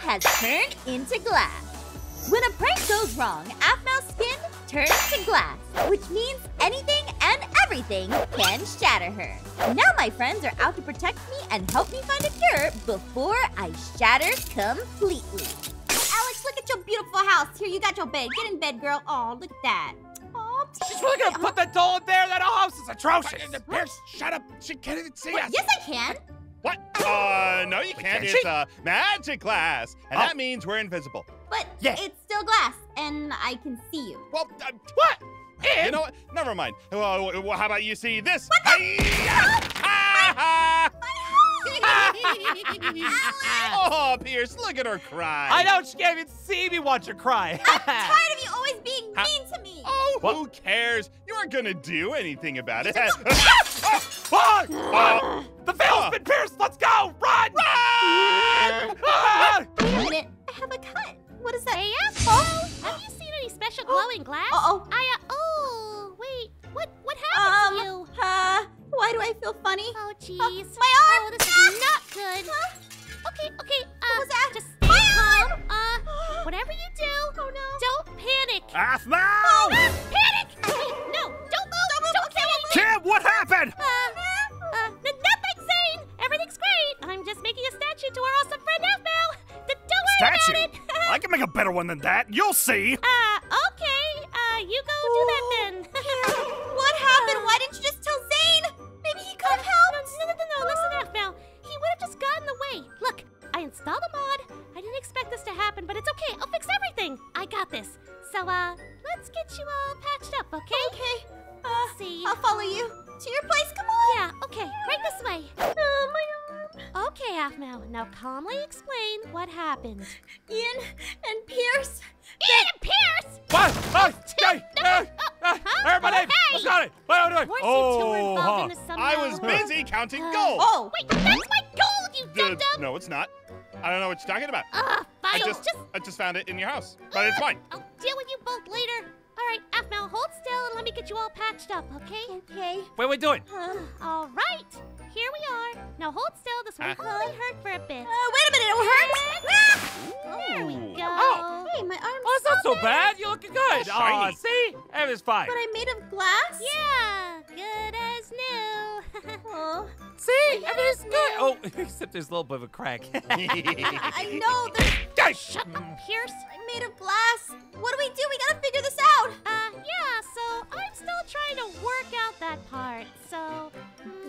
has turned into glass. When a prank goes wrong, Aphmau's skin turns to glass, which means anything and everything can shatter her. Now my friends are out to protect me and help me find a cure before I shatter completely. Alex, look at your beautiful house. Here, you got your bed. Get in bed, girl. Oh, look at that. She's really gonna put that doll in there? That house is atrocious. Pierce, shut up. She can't even see Wait, us. yes, I can. What? Uh, no, you can't. Can't It's a magic glass, and Oh. that means we're invisible. But Yeah. it's still glass, and I can see you. Well, uh, What? you know what? Never mind. Well, well, how about you see this? What the- Hi-ya! Ha-ha! Alex! oh, Pierce, look at her cry. I know she can't even see me watch her cry. I'm tired of you always being Ha- mean to me. Oh, What? who cares? You aren't gonna do anything about it. Run! Oh, the veil's been pierced. Let's go. Run! Ah! Wait a minute. I have a cut. What is that? Hey, Apple! Have you seen any special glowing glass? Uh-oh. I, uh, oh, wait. What, what happened Um, to you? uh, why do I feel funny? Oh, jeez. my arm! Oh, this is not good. Okay, okay, uh, was that? just stay My calm. arm! Uh, whatever you do, Oh, no. don't panic. Aphmau! Ah, panic! Wait, no, don't move! Don't move. Don't anything! Kim, what happened? Uh, uh, a better one than that. You'll see. Uh, okay. Uh, you go do that then. What happened? Why didn't you just tell Zane? Maybe he could have helped. No, no, no, no, listen, Aphmau. He would have just gotten in the way. Look, I installed a mod. I didn't expect this to happen, but it's okay. I'll fix everything. I got this. So, uh, let's get you all patched up, okay? Okay. Uh, Let's see. I'll follow you to your place. Come on. Yeah, okay. Right this way. Uh, my arm. Okay, Aphmau. Now calmly explain what happened. Ian and Pierce. Ian and Pierce! What? Oh, hey, No, hey, uh, uh, huh? Everybody, Hey! what's got it? What am I doing? Weren't you two Oh, involved huh. in somehow? I was busy counting gold. Oh. Wait, that's my gold, you Uh, dum-dum! no, it's not. I don't know what you're talking about. Ah, I fine. just, I just found it in your house, but it's fine. I'll deal with you both later. All right, Aphmau, hold still and let me get you all patched up, okay? Okay. What are we doing? Uh, All right, here we are. Now hold still. This will Uh-huh. only hurt for a bit. uh, wait a minute. It'll hurt. Ah! There we go. Oh. Hey, my arm's Oh, it's not so bad. You're looking good. Oh, Oh, shiny. see? Everything's fine. But I'm made of glass. Yeah, good as new. Oh, See? Everything's good. Oh, except there's a little bit of a crack. I know. There's, Guys, Shut up, Pierce. I'm made of glass. What do we do? We gotta figure this out. Uh, yeah. So I'm still trying to work out that part. So.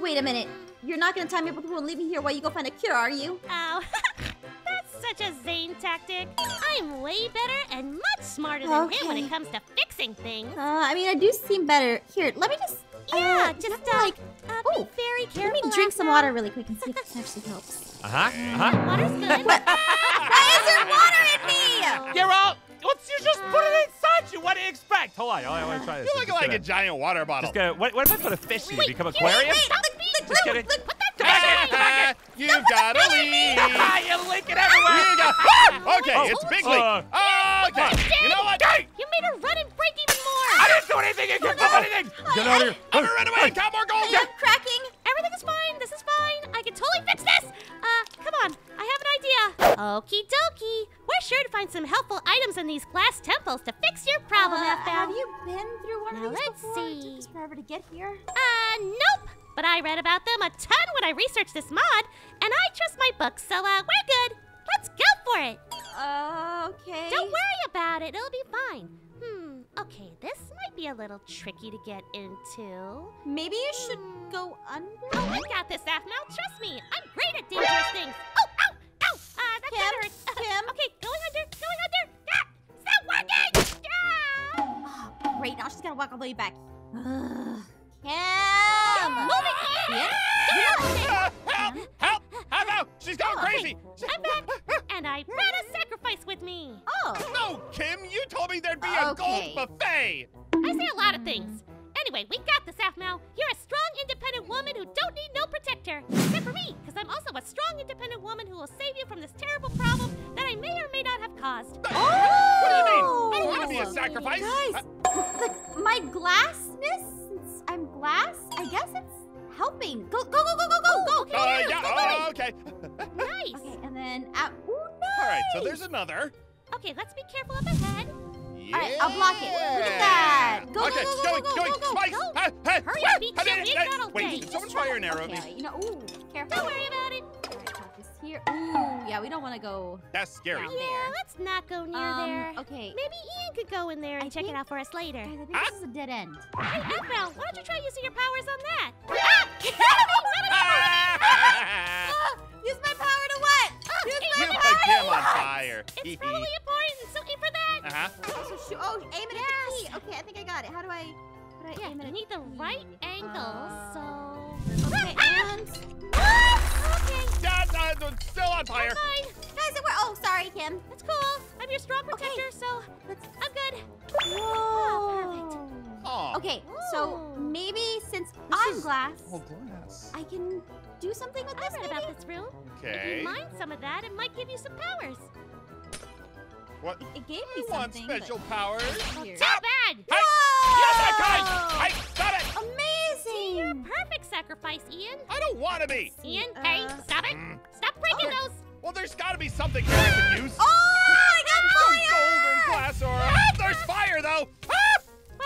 Wait a minute. You're not gonna tie me up with a and leave me here while you go find a cure, are you? Oh, That's such a Zane tactic. I'm way better and much smarter than him when it comes to fixing things. Uh, I mean, I do seem better. Here, let me just. Yeah, uh, just uh, like. uh, oh, be very Let me drink some water really quick and see if this actually helps. Uh-huh. Uh-huh. Water's good. Why is there water in me? You're all... Let's you just put it inside you. What do you expect? Hold on. I want to try this. You look like gonna, a giant water bottle. Just gonna, what, what if I put a fish in you? Wait, Become wait, aquarium? Wait, Stop look, look, Just look, kidding. look. Put that Come back down. here, come back you gotta leave. Ah, you're leaking everywhere. You got. Okay, Oh, it's big uh, leak. Okay, you know what? Hey! You made her run and break even more. I didn't do anything. You anything. Get out of here. I'm gonna run away and count more gold. I'm cracking. Everything is fine. This is fine. I can totally fix this. Uh, come on. I have an idea. Okie dokie. We're sure to find some helpful items in these glass temples to fix your problem, Uh, have you been through one Now of these let's before? It see. took us forever to get here. Uh, nope. But I read about them a ton when I researched this mod, and I trust my books, so uh, we're good. Let's go for it. Uh, okay. Don't worry about it. It'll be fine. Okay, this might be a little tricky to get into. Maybe you should go under. Oh, I got this, Aphmau. Trust me. I'm great at dangerous things. Oh, ow, ow. Uh, that Kim, hurts. Uh, Kim. Okay, going under, going under. Ah, it's not working. Ah. Oh, great. Now she's gotta walk all the way back. Ugh. Sacrifice. Guys, like my glassness, since I'm glass, I guess it's helping. Go, go, go, go, go, go, go. Uh, yeah, go, oh, okay. Nice. Okay, and then out. Ooh, no. All right, so there's another. Okay, let's be careful up ahead. Yeah. right, I'll block it. Look at that. Go, go, okay, go, go, going, go, going, go, go, Spice. go. Hey, hey, Hurry up, need ah, that all Wait, day. did someone fire an arrow at me? Okay, you know, ooh, careful. Don't worry about it. Here. Ooh, yeah, we don't want to go That's scary. Yeah, there. let's not go near Um, there. okay. Maybe Ian could go in there and I check think- it out for us later. Guys, I think Huh? this is a dead end. Hey, Ephraim, why don't you try using your powers on that? Ah! Ah! Use my power to what? Use you my put power Kim to on fire. It's probably important, so aim for that. uh-huh. So shoot. Oh, aim it at the key. Okay, I think I got it. How do I? How I Yeah, aim it you need the key? right angle, Uh, so... Okay, and Okay, Yeah, uh, it's still on fire. fine. guys, it worked. Oh, sorry, Kim. That's cool. I'm your strong Okay. protector, so Let's. I'm good. Whoa. Aw. Okay, so maybe since I'm is- glass, Oh, glass. I can do something with I this. read maybe? about this room. Okay. If you mine some of that, it might give you some powers. What? It gave You me want something. special powers? but here. Too bad. Hey! Yes, I can! Hey, stop it! Amazing! You're a perfect sacrifice, Ian. I don't want to be. Ian, Uh, hey, stop it. Mm. Stop breaking Oh. those. Well, there's got to be something here I can use. Oh, I got fire! Some fire! golden glass or ah, there's fire though. Ah!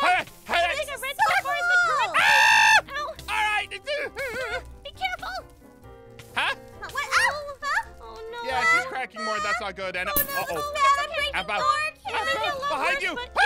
Hey, hey, Getting a red so star is the correct. Ah! Ow, All right. be careful. huh? Huh, What? Ow! Huh? Oh no. Yeah, she's cracking more. That's not good. And Oh, no, uh oh. is bad. I'm breaking About- the door, Kim. It may be a lot Behind you! But,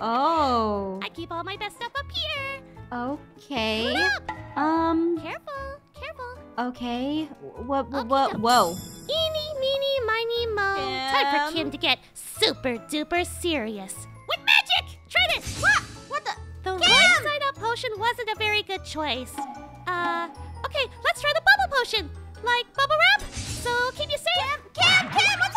Oh. I keep all my best stuff up here. Okay. Up. Um. Careful, careful. Okay. What? Okay, What? so- Whoa. Eeny, meeny, miny, mo. Time for Kim. Kim to get super duper serious. With magic! Try this! What? What the? The Kim! right side up potion wasn't a very good choice. Uh, okay, let's try the bubble potion. Like bubble wrap? So keep you safe. Kim, Kim, what's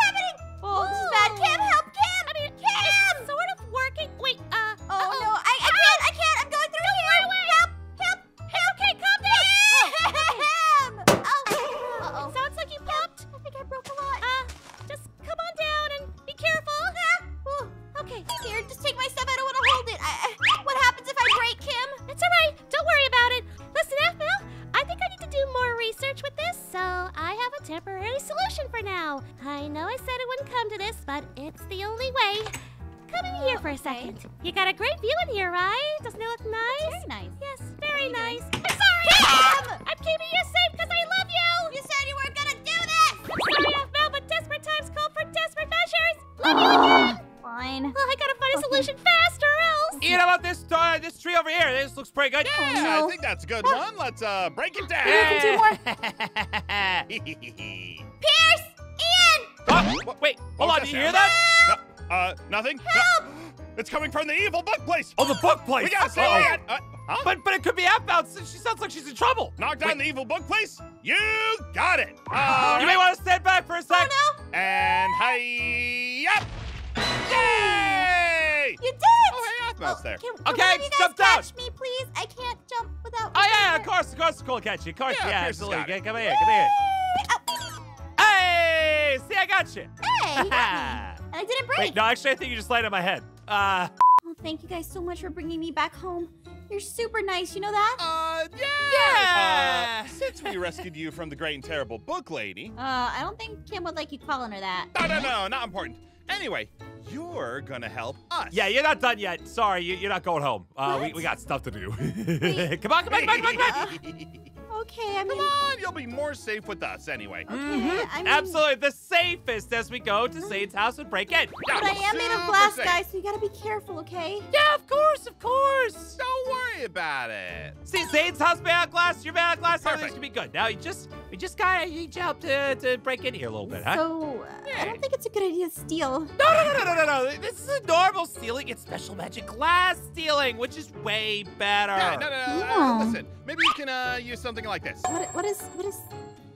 here for a okay. second. You got a great view in here, right? Doesn't it look nice? Very nice. Yes, very nice. you I'm sorry! Kim! I'm keeping you safe because I love you! You said you weren't gonna do this. I'm sorry, Aphmau, but desperate times call for desperate measures! Love you again! Fine. Well, I gotta find a Okay. solution fast or else! Ian, how about this uh, this tree over here? This looks pretty good. Yeah, no. I think that's a good one. Let's uh break it down. can do more. Pierce! Ian! Oh, wait, hold on. that Do you hear that? No, uh, nothing. Help! It's coming from the evil book place. Oh, the book place. We gotta stay Uh-oh. it. Uh, huh? But but it could be outbound. Since she sounds like she's in trouble. Knock down the evil book place. You got it. You Uh, may want to stand back for a sec. Oh and hi up. Yay! You did! Oh, hey, Aphmau's there. Can, Okay, can one of you guys jump down. catch me, please? I can't jump without. Oh yeah, reaching of course, of course, cool catch you. Of course, Yeah, yeah, Pierce has absolutely. got it. Come here, come here. it. Hey, see, I got you. Oh, hey, you got me. And I didn't break. Wait, no, actually, I think you just landed on my head. Uh, Well, thank you guys so much for bringing me back home. You're super nice. You know that? Uh, yeah. Yeah. Uh, since we rescued you from the great and terrible book lady. Uh, I don't think Kim would like you calling her that. No, no, no, not important. Anyway, you're gonna help us. yeah, you're not done yet. Sorry, you, you're not going home. Uh, we, we got stuff to do. come on, come on, come on, come on, come on. Okay, I mean, Come on, you'll be more safe with us anyway. okay, Mhm. I mean, Absolutely, the safest as we go to Zane's house and break in. But I am made of glass, safe. guys, so you gotta be careful, okay? Yeah, of course, of course. Don't worry about it. See, Zane's house made out of glass, you're made out of glass, everything's Perfect. gonna be good. Now, you just We just gotta need your help to, to break in here a little bit, huh? So, uh, I don't think it's a good idea to steal. No, no, no, no, no, no, no. This is a normal stealing. It's special magic glass stealing, which is way better. Yeah, no, no, no. No. Uh, listen, maybe you can uh, use something like this. What, what is, what is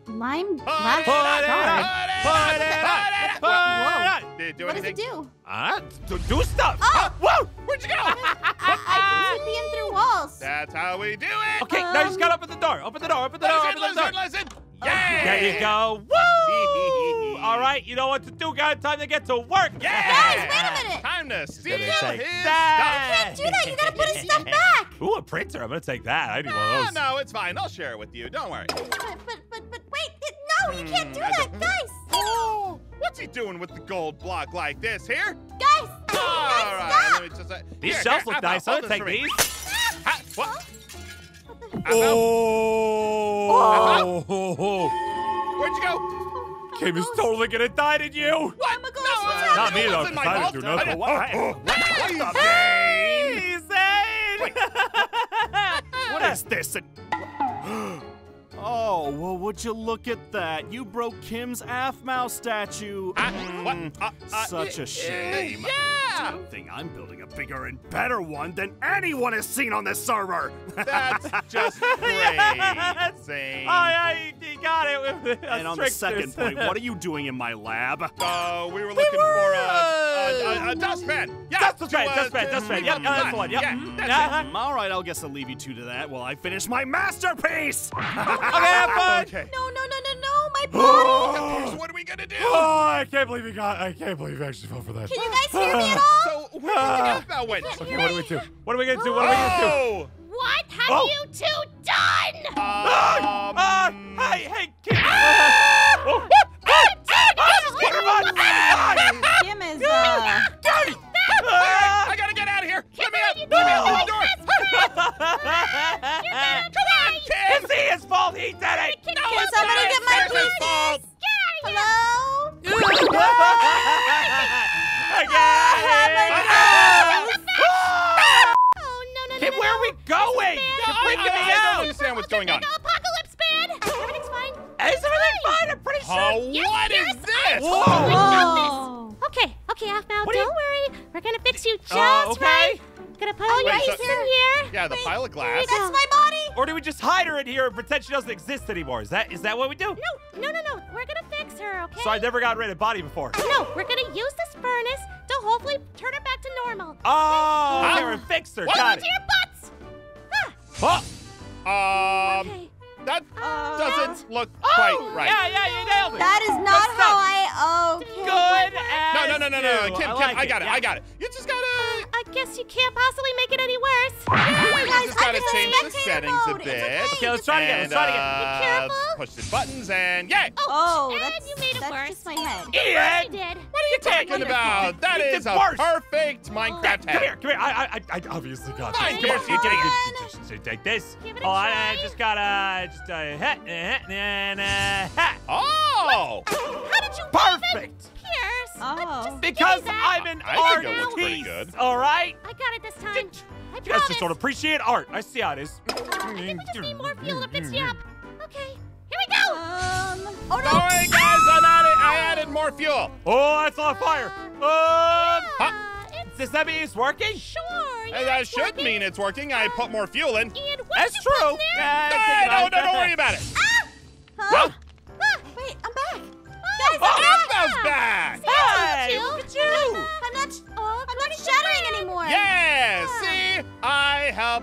lime Put glass? it Put on, it on, Put it Put it on, on, put put it it on. Did it do What does it do? Huh? Do, do stuff. Oh! Whoa! Where'd you go? I can see in through walls. That's how we do it. Okay, now you just Um, gotta open the door. Open the door. Open the door. Listen, Open the door. listen, listen. Yeah. There you go. Woo! All right, you know what to do, guys. Time to get to work. Yeah. Guys, wait a minute. Time to steal Gonna his take stuff. that. Do that. You gotta put his stuff back. Ooh, a printer. I'm gonna take that. I need one of Oh, those. no, no, it's fine. I'll share it with you. Don't worry. But, but, but, but wait. it- No, you can't do Hmm, I that, don't- guys. Oh, what's he doing with the gold block like this here? Guys, All I let me just. Uh, These here, shelves here, look nice. I'm gonna take this for me. these. Ha, what? stop. Apple, Oh, where'd you go? Kim is totally gonna die to you. What? Oh my gosh, no, uh, Not me, though, wasn't my 'cause I fault. didn't do nothing. I- What? oh, oh, what? Hey, Zane! What is this? Oh, well, would you look at that? You broke Kim's Aphmau statue. Uh, what? Mm, Uh, uh, Such a shame. Yeah! Good thing I'm building a bigger and better one than anyone has seen on this server. That's just Yes! great, Zane. Oh, yeah, you, you got it. with us and on the second point, what are you doing in my lab? Uh, we were looking were, for a, a, a, a dustpan. Yeah, Dustpan, uh, dustpan, dustpan. Yep, yeah, that's the one. Yep. Yeah, Mhm. that's Uh-huh. Mm, All right, I'll guess I'll leave you two to that while I finish my masterpiece. Okay, have fun. Okay. No, no, no, no, no, my body. Here's what are we gonna do? Oh, I can't believe you got. I can't believe you actually fell for that. Can you guys hear me at all? So where did the Aphmau went? Okay, what do we do? What are we gonna do? What are we gonna do? Oh! What have Oh. you two done? Ah! Um, Ah! hey, hey, Kim! Ah! Oh, Oh, where are we oh, going? This You're freaking I- me I don't understand what's going on. Apocalypse bad. Everything's fine. Is everything fine? I'm pretty sure. Oh, Yes, what is yes, this? Whoa! Whoa. Okay, okay, Aphmau, What do you- don't worry. We're gonna fix you oh, just Oh, okay. right. Gonna put all your Wait, so- in here. Yeah, the pile of glass. That's my body. Or do we just hide her in here and pretend she doesn't exist anymore? Is that is that what we do? No, no, no, no. We're gonna fix her, okay? So I never got rid of body before. No, we're gonna use this furnace to hopefully turn her back to normal. Oh, Huh? okay, we're fixed her. What? Got To it. your butts. Ah, Um, okay. that Uh, doesn't look Oh, quite right. Yeah, yeah, you nailed it. That is not That's how not- I... Okay. Good No, as no, no, no, no, new. no. Kim, Kim, like I got it. yeah. I got it. You just gotta. I guess you can't possibly make it any worse. You guys, just I'm gotta just change the settings a mode. It's bit. okay. Okay, let's try it again. Let's try it again. uh, Be careful. Push the buttons and yay! Oh, and that's, you made it that's worse. just my head. I Ian! did. What are you talking about? That You is a worse. perfect Minecraft hat. Come here, come here. I, I, I obviously got Fine, this. Come Pierce, you on, take Take this. Give it a oh, I, I just gotta just uh, hit, hit, and uh, hat. Oh! How did you Perfect. Pierce? I'm Oh. Because give me that. I'm an I think it pretty artist. good. All right. I got it this time. I You guys promise. just don't appreciate art. I see how it is. I think we just need more fuel to fix you up. Okay, here we go. Um... Oh, no. Don't guys. I'm added, I added more fuel. Oh, it's on fire. Um, Uh, it's does that mean it's working? sure. Uh, yeah, that it's should working. mean it's working. I put more fuel in. Ian, what That's did you put true. in there? Hey, no, no, don't worry about it.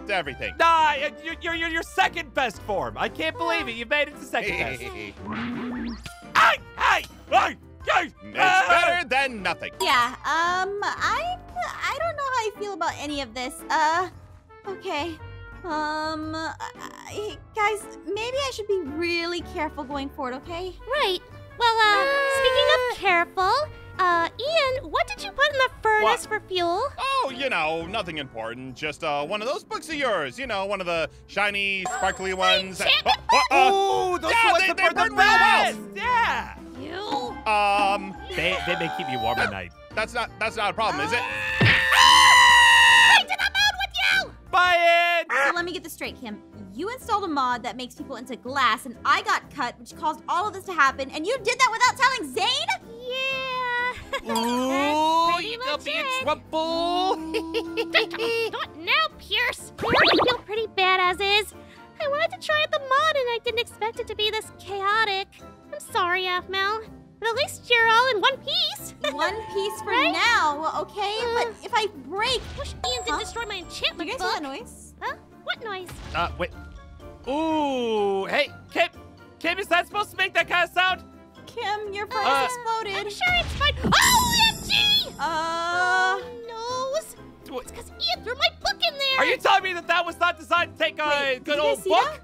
I helped everything. Nah, you're, you're, you're your second best form. I can't believe it. You made it to second best. it's Hey, hey, hey, hey. better than nothing. Yeah, um, I I don't know how I feel about any of this. Uh, okay. Um, I, guys, maybe I should be really careful going forward, okay? Right. Well, uh, speaking of in the for fuel? Oh, you know, nothing important. Just uh, one of those books of yours. You know, one of the shiny, sparkly ones. enchantment Oh, oh, Ooh, those Yeah, ones they- that they burn the burn real well. best. Yeah. You. Um, They, they may keep you warm at night. that's not that's not a problem, is it? Ah! Ah! Right to the moon with you! Bye, Ed. So let me get this straight, Kim. you installed a mod that makes people into glass, and I got cut, which caused all of this to happen, and you did that without telling Zane? Yeah. Ooh, you gonna be in legit. trouble. Not now, Pierce. I already feel pretty bad as is. I wanted to try out the mod and I didn't expect it to be this chaotic. I'm sorry, Aphmau. But at least you're all in one piece. One piece for Right? now, well, okay? But if I break, Wish Ian didn't Huh? destroy my enchantment you enchantment guys book. hear that noise? Huh? What noise? uh, wait. Ooh, hey, Kim. Kim, is that supposed to make that kind of sound? Kim, your phone Uh, exploded. I'm sure it's fine. OMG! Uh, Oh, nose. It's because Ian threw my book in there. Are you telling me that that was not designed to take a Wait, did good old see book?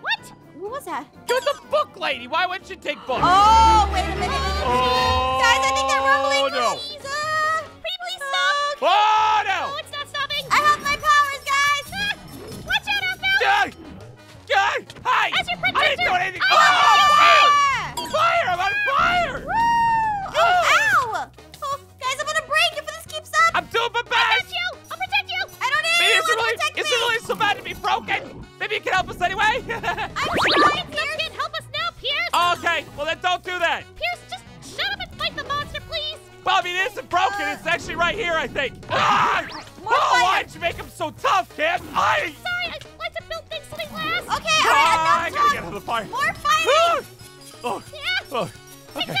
What? what was that? You're the book lady. Why wouldn't you take books? Oh, wait a minute. Oh, Guys, I think they're rumbling. no. Please, uh, Pretty please stop. Oh, Oh, no! it's not stopping. I have my powers, guys. Watch out, Aphmau. Gag! Gag! Hi! As your I didn't protector, do anything! I Oh, really to be broken? Maybe you can help us anyway? I'm trying, You Pierce. help us now, Pierce. okay, well then don't do that. Pierce, just shut up and fight the monster, please. Well, I mean, it isn't broken. It's actually right here, I think. Ah! Oh, why'd you make him so tough, Kim? I... Sorry, I like to build things they last. Okay, all Ah, I right, gotta enough get out of the fire. More Ah! fighting. Oh, Yeah. oh, okay.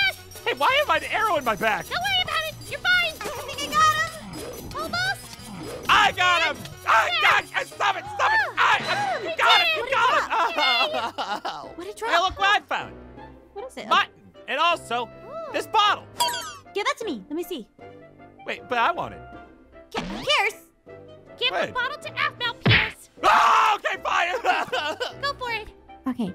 Hey, why have I an arrow in my back? Don't worry about it. You're fine. I think I got him. Almost. I got him! I got got him! What did Hey, drop? look what I found. What is it? Mutton. And also, this bottle. Give that to me. Let me see. Wait, but I want it. Ki- Pierce. Give Wait. the bottle to Aphmau, Pierce. Ah, okay, fire! Go for it. Okay,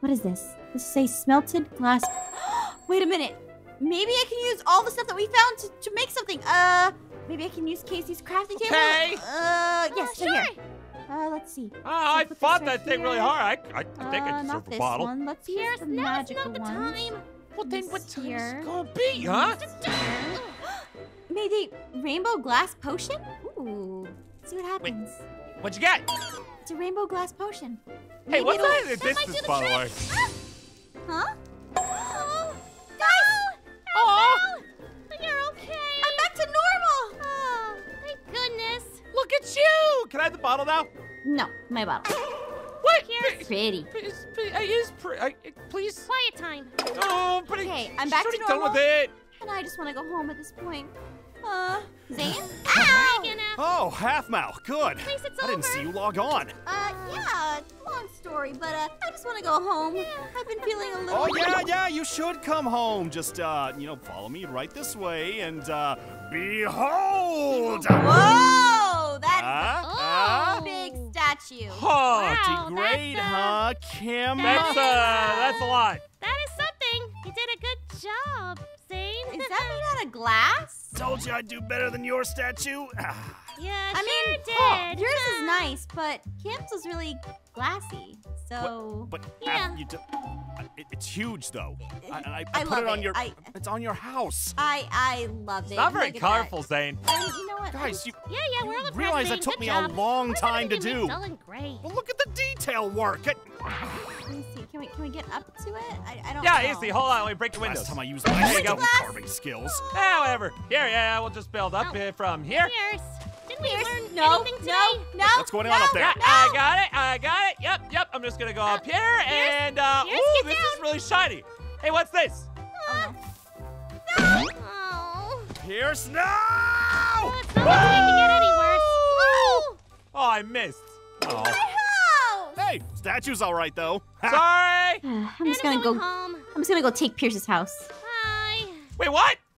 what is this? This is a smelted glass. Wait a minute. Maybe I can use all the stuff that we found to, to make something. Uh, maybe I can use Casey's crafting table. Okay. Uh, yes, Uh, right sure. here. Uh, let's see. Oh, I put this fought right that thing really hard. I, I, I think I deserve not a this bottle. one. Let's use Pierce, the now's magical not the one. time. Well, then what time is it gonna be, huh? Made a rainbow glass potion. Ooh, let's see what happens. What'd you get? It's a rainbow glass potion. Hey, Maybe what's it'll- that in the that might do distance, the by the way? Huh? Oh, guys, Oh, you're okay. I'm back to normal. Oh, thank goodness. Look at you! Can I have the bottle now? No, my bottle. What? Pierce. Pretty. Please, please, it is pre- I- please. Quiet time. Oh, but Okay, I'm back to already done with it. And I just want to go home at this point. Uh, Zane? Ow! Gonna, Oh, Aphmau. Good. Please, it's I didn't see you log on. Uh, yeah, long story, but uh, I just want to go home. Yeah. I've been feeling a little. Oh, yeah, yeah, you should come home. Just, uh, you know, follow me right this way and, uh, behold! Whoa, that's, huh, Kim? That's uh, that's a lot. that is something. You did a good job, Zane. Is that made out of glass? Told you I'd do better than your statue. yeah, I sure mean, did. yours is nice, but Kim's was really glassy. So. But Yeah. you do, uh, it, it's huge, though. I, I, I I put love it on it. your. I- It's on your house. I I loved it. Not very Look colorful, Zane. And you know what? Guys, you yeah, yeah, we're all impressed. realize that took Good me job. a long Why is time to do. dull and gray? Well, look at the detail work. It, Let me see. Can we get up to it? I, I don't Yeah, know. easy. Hold on, let me break the windows. last windows. time I used my There you go. carving skills. Ah, whatever. Here, yeah, we'll just build up uh, from here. Here's. didn't we Pierce, learn no, anything today? no, no. What's going on up there? Yeah, I got it. I got it. Yep, yep. I'm just gonna go up here and uh, Pierce, ooh, get this is really shiny. Hey, what's this? Oh, Oh, Pierce, no! well, it's not going to get any worse. Oh, I missed. Oh, no. Hey, statue's all right though. sorry. I'm just And gonna go. home. I'm just gonna go take Pierce's house. Bye. Wait, what?